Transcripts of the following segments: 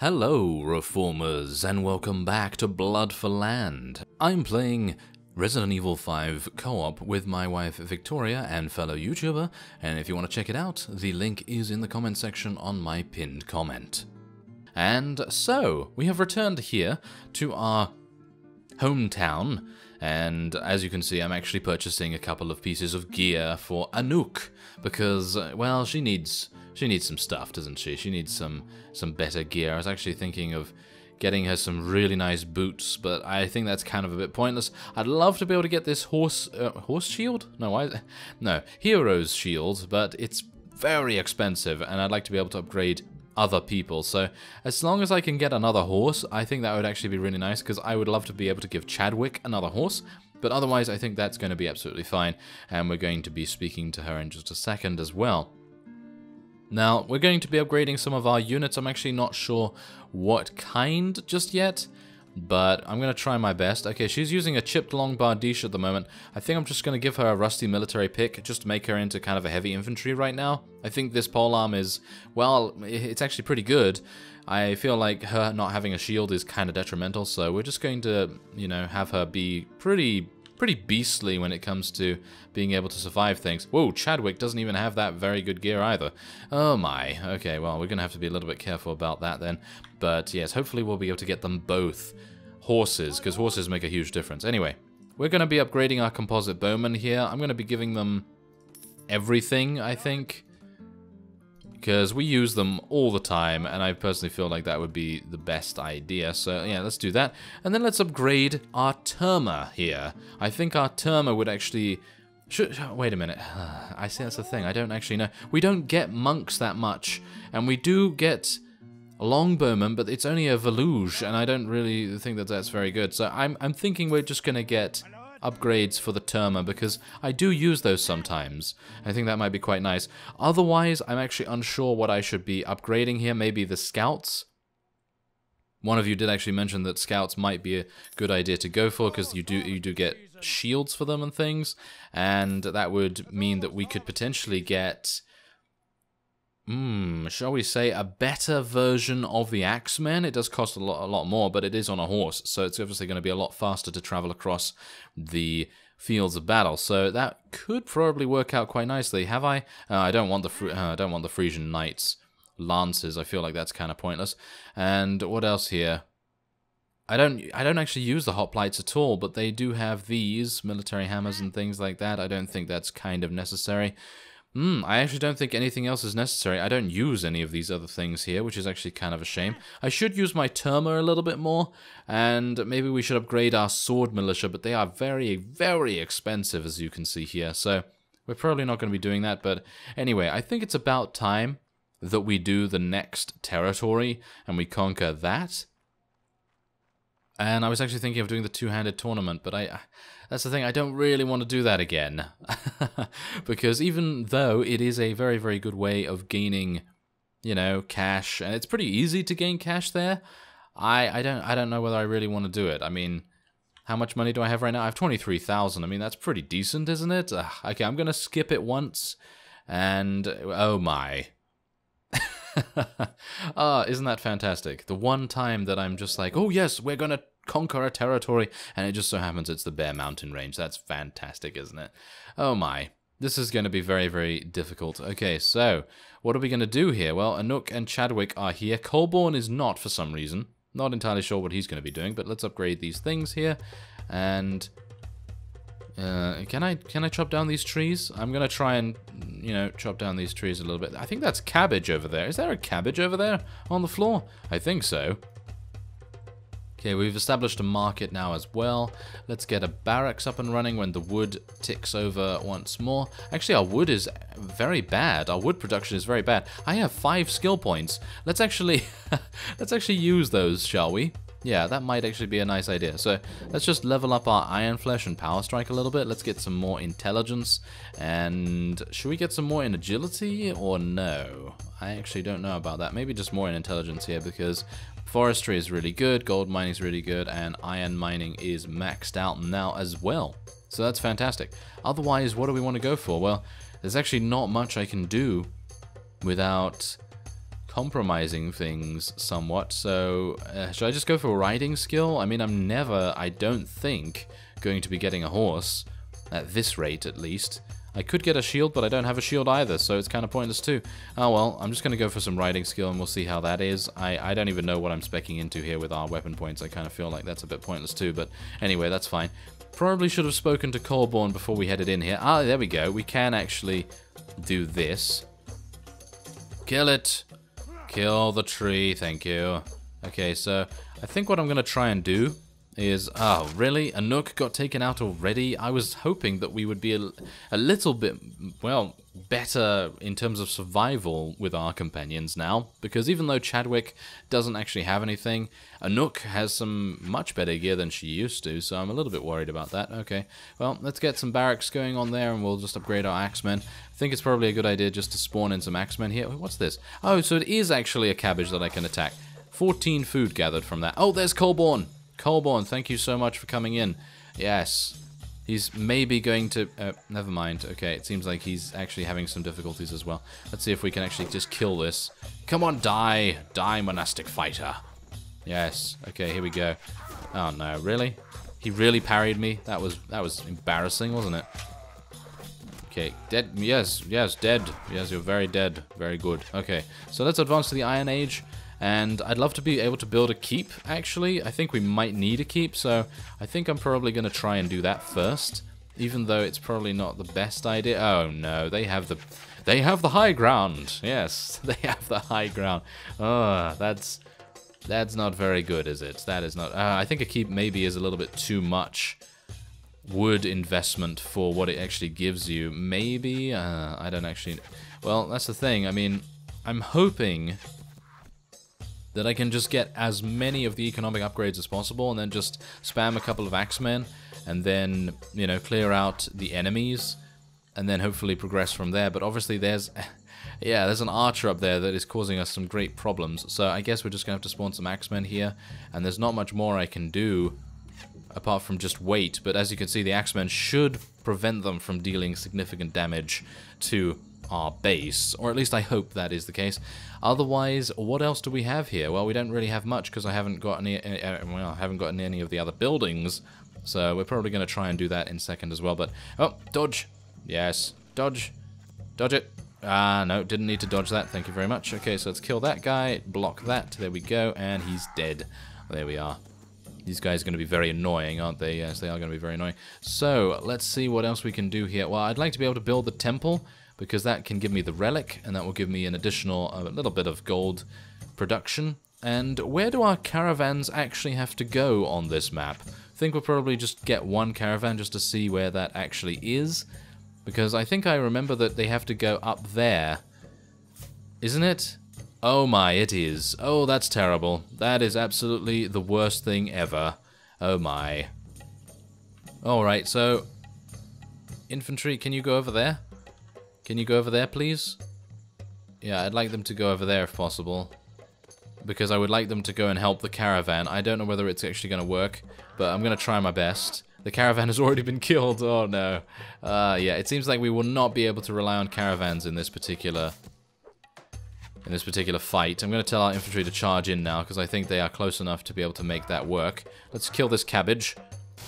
Hello, Reformers, and welcome back to Blood for Land. I'm playing Resident Evil 5 co-op with my wife Victoria and fellow YouTuber, and if you want to check it out, the link is in the comment section on my pinned comment. And so, we have returned here to our hometown, and as you can see, I'm actually purchasing a couple of pieces of gear for Anouk, because, well, she needs she needs some stuff, doesn't she? She needs some some better gear. I was actually thinking of getting her some really nice boots, but I think that's kind of a bit pointless. I'd love to be able to get this horse uh, horse shield. No, why? No, hero's shield, but it's very expensive, and I'd like to be able to upgrade other people. So as long as I can get another horse, I think that would actually be really nice because I would love to be able to give Chadwick another horse. But otherwise, I think that's going to be absolutely fine, and we're going to be speaking to her in just a second as well. Now, we're going to be upgrading some of our units. I'm actually not sure what kind just yet, but I'm going to try my best. Okay, she's using a chipped long bardiche at the moment. I think I'm just going to give her a rusty military pick just to make her into kind of a heavy infantry right now. I think this polearm is, well, it's actually pretty good. I feel like her not having a shield is kind of detrimental, so we're just going to, you know, have her be pretty pretty beastly when it comes to being able to survive things. Whoa, Chadwick doesn't even have that very good gear either. Oh my. Okay, well, we're going to have to be a little bit careful about that then. But yes, hopefully we'll be able to get them both horses, because horses make a huge difference. Anyway, we're going to be upgrading our composite bowmen here. I'm going to be giving them everything, I think because we use them all the time, and I personally feel like that would be the best idea. So yeah, let's do that. And then let's upgrade our Terma here. I think our Terma would actually... Should, wait a minute. I see that's the thing. I don't actually know. We don't get monks that much, and we do get longbowmen, but it's only a Veluge, and I don't really think that that's very good. So I'm, I'm thinking we're just going to get upgrades for the Terma because I do use those sometimes. I think that might be quite nice. Otherwise, I'm actually unsure what I should be upgrading here. Maybe the Scouts. One of you did actually mention that Scouts might be a good idea to go for because you do you do get shields for them and things, and that would mean that we could potentially get Hmm, shall we say a better version of the Axemen? It does cost a lot, a lot more, but it is on a horse, so it's obviously going to be a lot faster to travel across the fields of battle. So that could probably work out quite nicely. Have I? Uh, I don't want the uh, I don't want the Frisian knights lances. I feel like that's kind of pointless. And what else here? I don't I don't actually use the hoplites at all, but they do have these military hammers and things like that. I don't think that's kind of necessary. Hmm, I actually don't think anything else is necessary. I don't use any of these other things here, which is actually kind of a shame. I should use my Terma a little bit more, and maybe we should upgrade our Sword Militia, but they are very, very expensive, as you can see here, so we're probably not going to be doing that, but anyway, I think it's about time that we do the next territory, and we conquer that. And I was actually thinking of doing the two-handed tournament, but I that's the thing, I don't really want to do that again. because even though it is a very, very good way of gaining, you know, cash, and it's pretty easy to gain cash there, I, I don't I don't know whether I really want to do it. I mean, how much money do I have right now? I have 23,000. I mean, that's pretty decent, isn't it? Uh, okay, I'm going to skip it once, and oh my. Ah, isn't that fantastic? The one time that I'm just like, oh yes, we're to conquer a territory, and it just so happens it's the Bear Mountain Range. That's fantastic, isn't it? Oh my. This is going to be very, very difficult. Okay, so what are we going to do here? Well, Anouk and Chadwick are here. Colborne is not for some reason. Not entirely sure what he's going to be doing, but let's upgrade these things here. And uh, can I can I chop down these trees? I'm to try and, you know, chop down these trees a little bit. I think that's cabbage over there. Is there a cabbage over there on the floor? I think so. Okay, we've established a market now as well. Let's get a barracks up and running when the wood ticks over once more. Actually, our wood is very bad. Our wood production is very bad. I have five skill points. Let's actually, let's actually use those, shall we? Yeah, that might actually be a nice idea. So let's just level up our Iron Flesh and Power Strike a little bit. Let's get some more intelligence. And should we get some more in agility or no? I actually don't know about that. Maybe just more in intelligence here because Forestry is really good, gold mining is really good, and iron mining is maxed out now as well. So that's fantastic. Otherwise, what do we want to go for? Well, there's actually not much I can do without compromising things somewhat. So, uh, should I just go for a riding skill? I mean, I'm never, I don't think, going to be getting a horse, at this rate at least. I could get a shield, but I don't have a shield either, so it's kind of pointless too. Oh well, I'm just going to go for some riding skill and we'll see how that is. I, I don't even know what I'm specking into here with our weapon points. I kind of feel like that's a bit pointless too, but anyway, that's fine. Probably should have spoken to Colborne before we headed in here. Ah, there we go. We can actually do this. Kill it. Kill the tree, thank you. Okay, so I think what I'm to try and do is... Oh, really? Anouk got taken out already? I was hoping that we would be a, a little bit, well, better in terms of survival with our companions now, because even though Chadwick doesn't actually have anything, Anouk has some much better gear than she used to, so I'm a little bit worried about that. Okay, well, let's get some barracks going on there, and we'll just upgrade our axemen. I think it's probably a good idea just to spawn in some axemen here. What's this? Oh, so it is actually a cabbage that I can attack. 14 food gathered from that. Oh, there's Colborne! Colborne, thank you so much for coming in. Yes, He's maybe going to... Uh, never mind. Okay, it seems like he's actually having some difficulties as well. Let's see if we can actually just kill this. Come on, die! Die, monastic fighter. Yes. Okay, here we go. Oh, no. Really? He really parried me? That was that was embarrassing, wasn't it? Okay, dead. Yes, yes, dead. Yes, you're very dead. Very good. Okay, so let's advance to the Iron Age. And I'd love to be able to build a keep, actually. I think we might need a keep, so I think I'm probably going to try and do that first. Even though it's probably not the best idea. Oh no, they have the they have the high ground. Yes, they have the high ground. Oh, that's that's not very good, is it? That is not. Uh, I think a keep maybe is a little bit too much wood investment for what it actually gives you. Maybe uh, I don't actually. Well, that's the thing. I mean, I'm hoping that I can just get as many of the economic upgrades as possible and then just spam a couple of axemen and then, you know, clear out the enemies and then hopefully progress from there. But obviously there's, yeah, there's an archer up there that is causing us some great problems. So I guess we're just going to have to spawn some axemen here and there's not much more I can do apart from just wait. But as you can see, the axemen should prevent them from dealing significant damage to our base, or at least I hope that is the case. Otherwise, what else do we have here? Well, we don't really have much because I haven't got any. Uh, well, I haven't gotten any of the other buildings, so we're probably going to try and do that in second as well. But oh, dodge, yes, dodge, dodge it. Ah, no, didn't need to dodge that. Thank you very much. Okay, so let's kill that guy, block that. There we go, and he's dead. There we are. These guys are going to be very annoying, aren't they? Yes, they are going to be very annoying. So, let's see what else we can do here. Well, I'd like to be able to build the temple because that can give me the relic and that will give me an additional a little bit of gold production. And where do our caravans actually have to go on this map? I think we'll probably just get one caravan just to see where that actually is. Because I think I remember that they have to go up there. Isn't it? Oh my, it is. Oh, that's terrible. That is absolutely the worst thing ever. Oh my. Alright, so... Infantry, can you go over there? Can you go over there, please? Yeah, I'd like them to go over there if possible. Because I would like them to go and help the caravan. I don't know whether it's actually going to work, but I'm going to try my best. The caravan has already been killed. Oh, no. Uh, yeah, it seems like we will not be able to rely on caravans in this particular in this particular fight. I'm going to tell our infantry to charge in now, because I think they are close enough to be able to make that work. Let's kill this cabbage.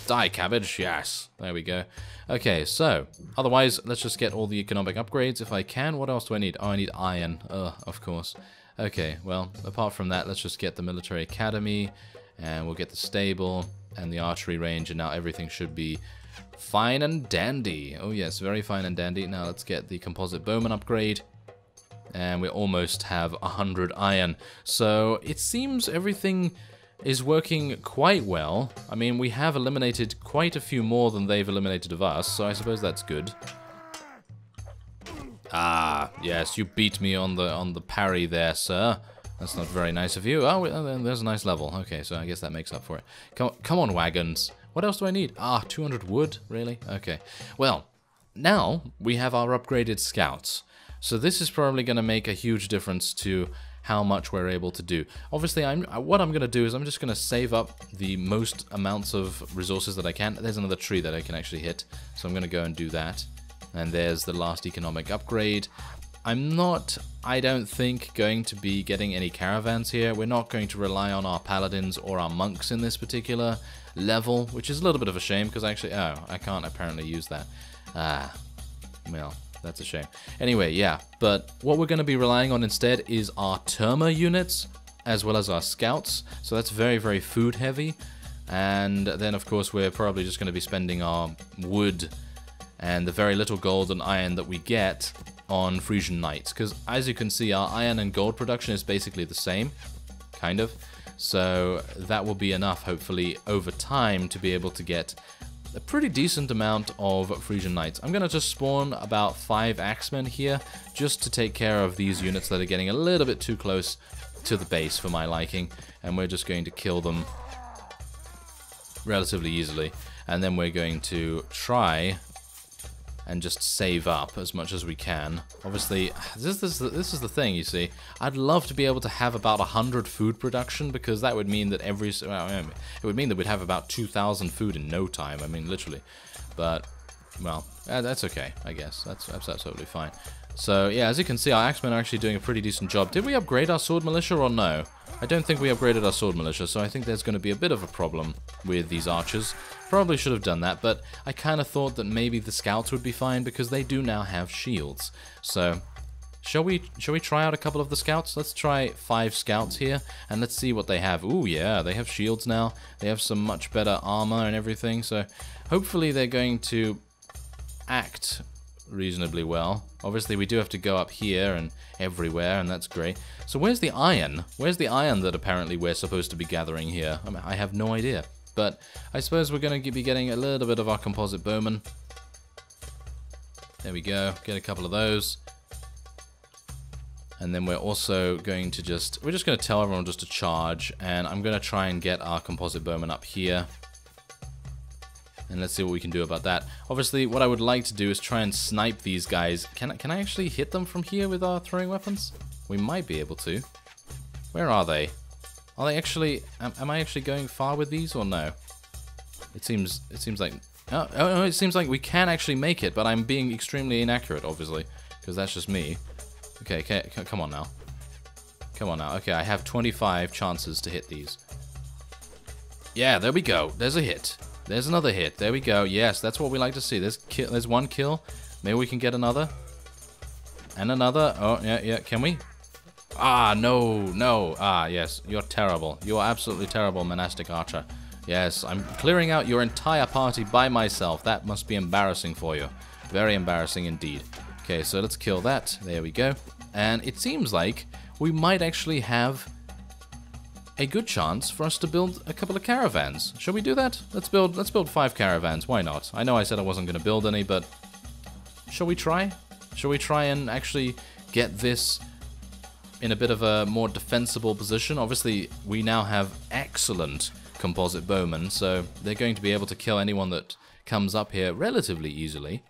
Die, cabbage. Yes. There we go. Okay, so, otherwise, let's just get all the economic upgrades if I can. What else do I need? Oh, I need iron. Of course. Okay, well, apart from that, let's just get the military academy, and we'll get the stable, and the archery range, and now everything should be fine and dandy. Oh yes, very fine and dandy. Now let's get the composite bowman upgrade, and we almost have 100 iron. So, it seems everything is working quite well. I mean, we have eliminated quite a few more than they've eliminated of us, so I suppose that's good. Ah, yes, you beat me on the on the parry there, sir. That's not very nice of you. Oh, there's a nice level. Okay, so I guess that makes up for it. Come, come on, wagons. What else do I need? Ah, 200 wood? Really? Okay. Well, now we have our upgraded scouts. So this is probably going to make a huge difference to how much we're able to do. Obviously, I'm what I'm going to do is I'm just going to save up the most amounts of resources that I can. There's another tree that I can actually hit, so I'm going to go and do that. And there's the last economic upgrade. I'm not, I don't think, going to be getting any caravans here. We're not going to rely on our paladins or our monks in this particular level, which is a little bit of a shame because actually, oh, I can't apparently use that. Ah, well, that's a shame. Anyway, yeah, but what we're going to be relying on instead is our Terma units as well as our scouts. So that's very, very food heavy. And then, of course, we're probably just going to be spending our wood and the very little gold and iron that we get on Frisian Knights. Because as you can see, our iron and gold production is basically the same, kind of. So that will be enough, hopefully, over time to be able to get a pretty decent amount of Frisian Knights. I'm going to just spawn about five Axemen here, just to take care of these units that are getting a little bit too close to the base for my liking. And we're just going to kill them relatively easily. And then we're going to try and just save up as much as we can. Obviously, this, this, this is the thing, you see. I'd love to be able to have about 100 food production because that would mean that every... Well, it would mean that we'd have about 2,000 food in no time. I mean, literally. But, well, that's okay, I guess. That's, that's absolutely fine. So, yeah, as you can see, our Axemen are actually doing a pretty decent job. Did we upgrade our Sword Militia or no? I don't think we upgraded our Sword Militia, so I think there's going to be a bit of a problem with these archers. Probably should have done that, but I kind of thought that maybe the scouts would be fine because they do now have shields. So, shall we shall we try out a couple of the scouts? Let's try five scouts here, and let's see what they have. Ooh, yeah, they have shields now. They have some much better armor and everything, so hopefully they're going to act reasonably well. Obviously, we do have to go up here and everywhere, and that's great. So where's the iron? Where's the iron that apparently we're supposed to be gathering here? I, mean, I have no idea. But I suppose we're going to be getting a little bit of our composite bowman. There we go. Get a couple of those. And then we're also going to just... We're just going to tell everyone just to charge. And I'm going to try and get our composite bowman up here. And let's see what we can do about that. Obviously, what I would like to do is try and snipe these guys. Can, I, can I actually hit them from here with our throwing weapons? We might be able to. Where are they? Are they actually... Am, am I actually going far with these or no? It seems... It seems like... Oh, oh, oh it seems like we can actually make it, but I'm being extremely inaccurate, obviously. Because that's just me. Okay, okay, come on now. Come on now. Okay, I have 25 chances to hit these. Yeah, there we go. There's a hit. There's another hit. There we go. Yes, that's what we like to see. There's, there's one kill. Maybe we can get another. And another. Oh, yeah, yeah. Can we? Ah, no, no. Ah, yes. You're terrible. You're absolutely terrible, Monastic Archer. Yes, I'm clearing out your entire party by myself. That must be embarrassing for you. Very embarrassing indeed. Okay, so let's kill that. There we go. And it seems like we might actually have a good chance for us to build a couple of caravans. Shall we do that? Let's build let's build five caravans. Why not? I know I said I wasn't going to build any, but shall we try? Shall we try and actually get this in a bit of a more defensible position? Obviously, we now have excellent composite bowmen, so they're going to be able to kill anyone that comes up here relatively easily.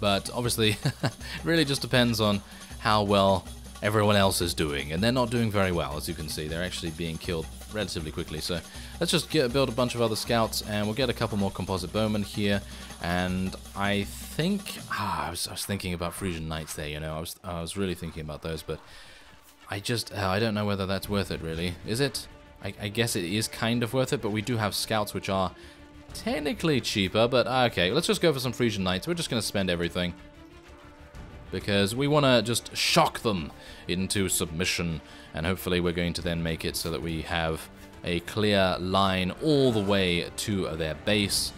But obviously, it really just depends on how well everyone else is doing, and they're not doing very well, as you can see. They're actually being killed relatively quickly. So let's just get, build a bunch of other scouts, and we'll get a couple more composite bowmen here. And I think ah, I was, I was thinking about Frisian Knights there. You know, I was I was really thinking about those, but I just uh, I don't know whether that's worth it. Really, is it? I, I guess it is kind of worth it, but we do have scouts which are technically cheaper. But uh, okay, let's just go for some Frisian Knights. We're just gonna spend everything because we want to just shock them into submission and hopefully we're going to then make it so that we have a clear line all the way to their base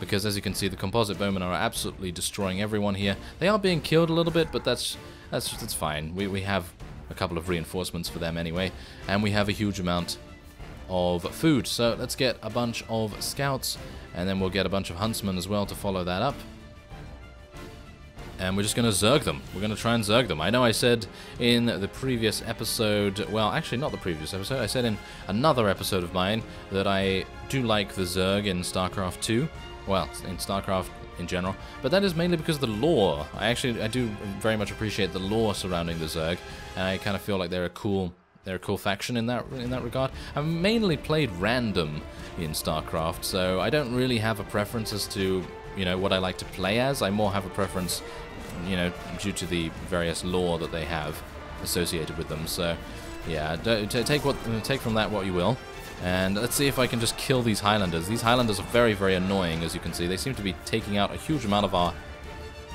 because as you can see the composite bowmen are absolutely destroying everyone here they are being killed a little bit but that's that's that's fine we, we have a couple of reinforcements for them anyway and we have a huge amount of food so let's get a bunch of scouts and then we'll get a bunch of huntsmen as well to follow that up and we're just going to zerg them. We're going to try and zerg them. I know I said in the previous episode, well, actually not the previous episode, I said in another episode of mine that I do like the zerg in StarCraft 2. Well, in StarCraft in general, but that is mainly because of the lore. I actually, I do very much appreciate the lore surrounding the Zerg, and I kind of feel like they're a cool, they're a cool faction in that in that regard. I've mainly played random in StarCraft, so I don't really have a preference as to you know what I like to play as. I more have a preference you know, due to the various lore that they have associated with them. So, yeah, take what take from that what you will. And let's see if I can just kill these Highlanders. These Highlanders are very, very annoying, as you can see. They seem to be taking out a huge amount of our...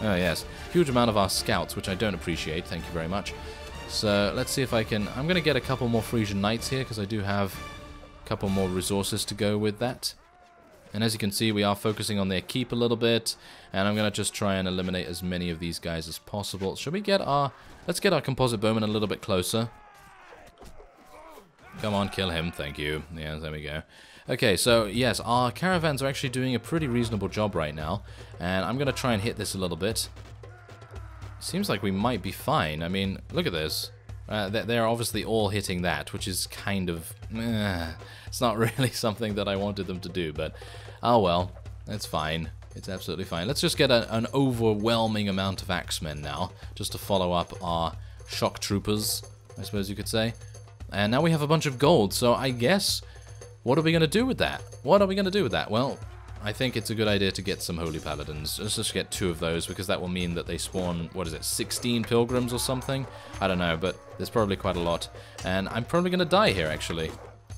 Oh, yes. Huge amount of our scouts, which I don't appreciate. Thank you very much. So, let's see if I can... I'm going to get a couple more Frisian Knights here, because I do have a couple more resources to go with that. And as you can see, we are focusing on their keep a little bit. And I'm going to just try and eliminate as many of these guys as possible. Should we get our... Let's get our composite bowman a little bit closer. Come on, kill him. Thank you. Yeah, there we go. Okay, so yes, our caravans are actually doing a pretty reasonable job right now. And I'm going to try and hit this a little bit. Seems like we might be fine. I mean, look at this. Uh, they're obviously all hitting that, which is kind of... Eh, it's not really something that I wanted them to do, but... Oh well, it's fine. It's absolutely fine. Let's just get a, an overwhelming amount of axemen now, just to follow up our shock troopers, I suppose you could say. And now we have a bunch of gold, so I guess... What are we going to do with that? What are we going to do with that? Well, I think it's a good idea to get some Holy Paladins. Let's just get two of those, because that will mean that they spawn, what is it, 16 Pilgrims or something? I don't know, but there's probably quite a lot. And I'm probably going to die here, actually.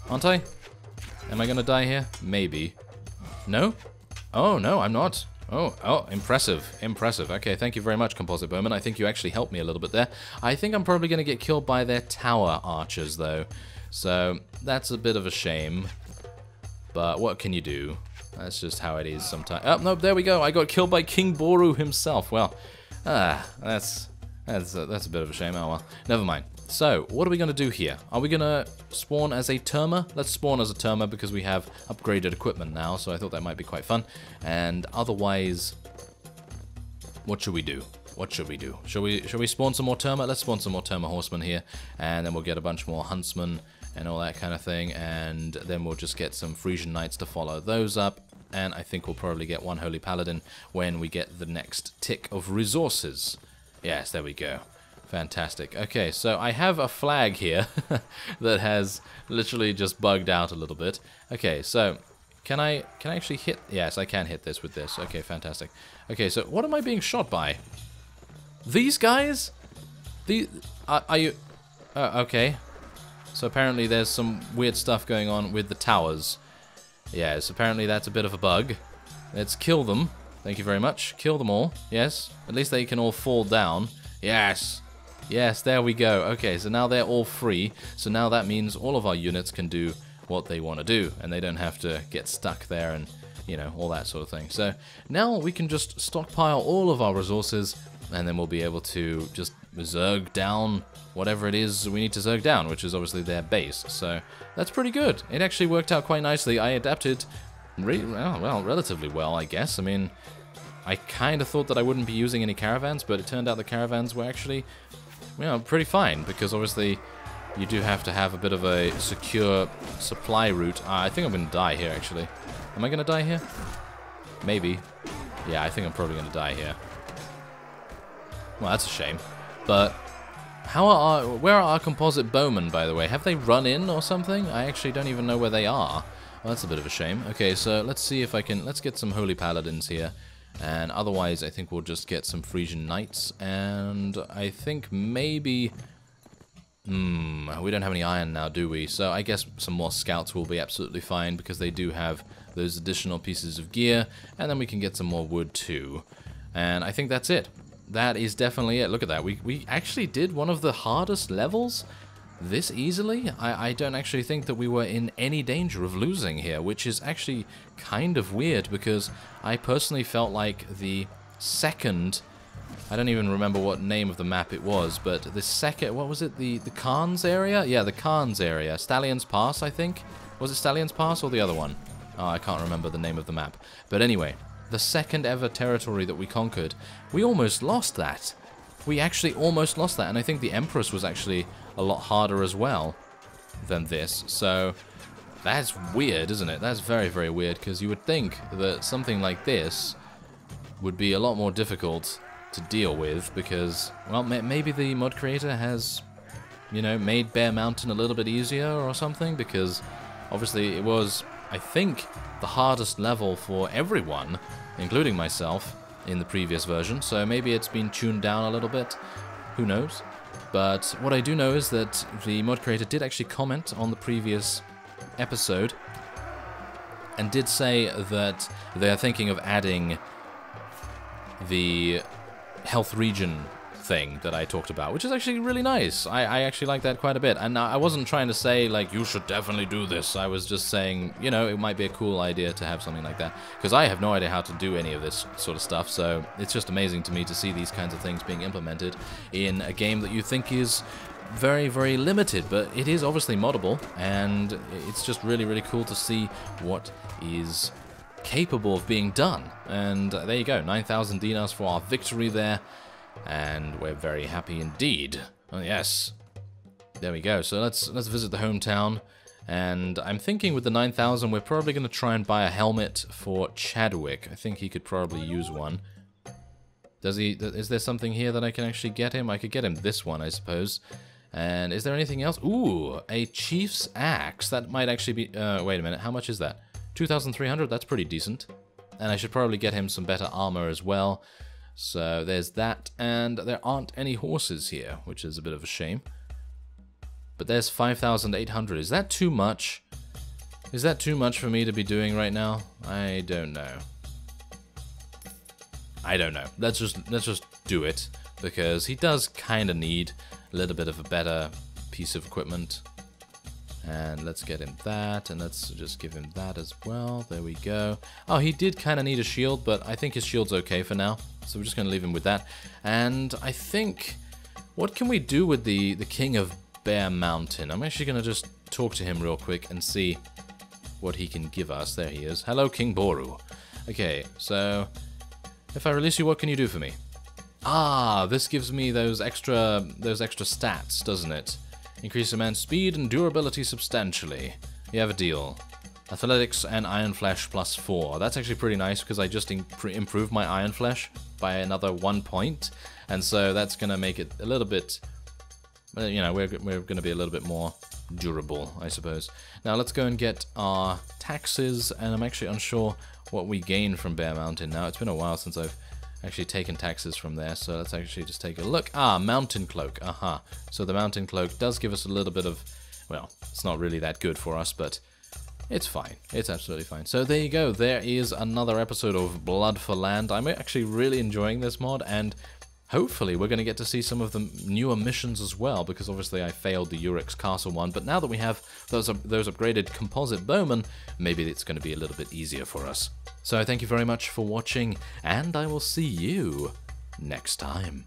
Aren't I? Am I going to die here? Maybe. No? Oh, no, I'm not. Oh, oh, impressive, impressive. Okay, thank you very much, Composite Bowman. I think you actually helped me a little bit there. I think I'm probably going to get killed by their tower archers, though. So, that's a bit of a shame. But what can you do? That's just how it is sometimes. Oh, no, there we go. I got killed by King Boru himself. Well, ah, that's that's a, that's a bit of a shame. Oh, well, never mind. So, what are we going to do here? Are we going to spawn as a Terma? Let's spawn as a Terma because we have upgraded equipment now, so I thought that might be quite fun. And otherwise, what should we do? What should we do? Shall we shall we spawn some more Terma? Let's spawn some more Terma horsemen here, and then we'll get a bunch more huntsmen and all that kind of thing, and then we'll just get some Frisian Knights to follow those up, and I think we'll probably get one Holy Paladin when we get the next tick of resources. Yes, there we go. Fantastic. Okay, so I have a flag here that has literally just bugged out a little bit. Okay, so can I can I actually hit? Yes, I can hit this with this. Okay, fantastic. Okay, so what am I being shot by? These guys? The are, are you? Uh, okay. So apparently there's some weird stuff going on with the towers. Yes, apparently that's a bit of a bug. Let's kill them. Thank you very much. Kill them all. Yes. At least they can all fall down. Yes. Yes, there we go. Okay, so now they're all free. So now that means all of our units can do what they want to do. And they don't have to get stuck there and, you know, all that sort of thing. So now we can just stockpile all of our resources. And then we'll be able to just zerg down whatever it is we need to zerg down, which is obviously their base. So that's pretty good. It actually worked out quite nicely. I adapted, well, well, relatively well, I guess. I mean, I kind of thought that I wouldn't be using any caravans, but it turned out the caravans were actually you know, pretty fine, because obviously you do have to have a bit of a secure supply route. Uh, I think I'm going to die here, actually. Am I going to die here? Maybe. Yeah, I think I'm probably going to die here. Well, that's a shame. But how are our, where are our composite bowmen, by the way? Have they run in or something? I actually don't even know where they are. Well, that's a bit of a shame. Okay, so let's see if I can... Let's get some Holy Paladins here. And otherwise, I think we'll just get some Frisian Knights. And I think maybe... Hmm, we don't have any iron now, do we? So I guess some more scouts will be absolutely fine because they do have those additional pieces of gear. And then we can get some more wood too. And I think that's it. That is definitely it. Look at that. We, we actually did one of the hardest levels this easily, I, I don't actually think that we were in any danger of losing here, which is actually kind of weird because I personally felt like the second I don't even remember what name of the map it was, but the second, what was it, the, the Khans area? Yeah, the Khans area. Stallion's Pass, I think? Was it Stallion's Pass or the other one? Oh, I can't remember the name of the map. But anyway, the second ever territory that we conquered, we almost lost that. We actually almost lost that, and I think the Empress was actually a lot harder as well than this. So that's weird, isn't it? That's very, very weird, because you would think that something like this would be a lot more difficult to deal with, because, well, maybe the mod creator has, you know, made Bear Mountain a little bit easier or something, because obviously it was, I think, the hardest level for everyone, including myself, in the previous version, so maybe it's been tuned down a little bit. Who knows? But what I do know is that the mod creator did actually comment on the previous episode and did say that they are thinking of adding the health regen thing that I talked about, which is actually really nice. I, I actually like that quite a bit. And I wasn't trying to say, like, you should definitely do this. I was just saying, you know, it might be a cool idea to have something like that. Because I have no idea how to do any of this sort of stuff, so it's just amazing to me to see these kinds of things being implemented in a game that you think is very, very limited, but it is obviously moddable, and it's just really, really cool to see what is capable of being done. And there you go, 9,000 dinars for our victory there and we're very happy indeed. Oh yes. There we go. So let's let's visit the hometown. And I'm thinking with the 9,000, we're probably going to try and buy a helmet for Chadwick. I think he could probably use one. Does he? Is there something here that I can actually get him? I could get him this one, I suppose. And is there anything else? Ooh, a chief's axe. That might actually be... Uh, wait a minute. How much is that? 2,300? That's pretty decent. And I should probably get him some better armor as well. So there's that, and there aren't any horses here, which is a bit of a shame. But there's 5,800. Is that too much? Is that too much for me to be doing right now? I don't know. I don't know. Let's just let's just do it because he does kind of need a little bit of a better piece of equipment. And let's get him that, and let's just give him that as well. There we go. Oh, he did kind of need a shield, but I think his shield's okay for now. So we're just going to leave him with that. And I think, what can we do with the, the King of Bear Mountain? I'm actually going to just talk to him real quick and see what he can give us. There he is. Hello, King Boru. Okay, so if I release you, what can you do for me? Ah, this gives me those extra those extra stats, doesn't it? Increase a man's speed and durability substantially. You have a deal. Athletics and Iron Flesh plus 4. That's actually pretty nice because I just improved my Iron Flesh by another one point. And so that's going to make it a little bit, you know, we're, we're going to be a little bit more durable, I suppose. Now let's go and get our taxes. And I'm actually unsure what we gain from Bear Mountain now. It's been a while since I've actually taken taxes from there, so let's actually just take a look. Ah, Mountain Cloak, aha. Uh -huh. So the Mountain Cloak does give us a little bit of, well, it's not really that good for us, but it's fine. It's absolutely fine. So there you go. There is another episode of Blood for Land. I'm actually really enjoying this mod, and hopefully we're going to get to see some of the newer missions as well, because obviously I failed the Urix Castle one, but now that we have those, those upgraded composite bowmen, maybe it's going to be a little bit easier for us. So thank you very much for watching, and I will see you next time.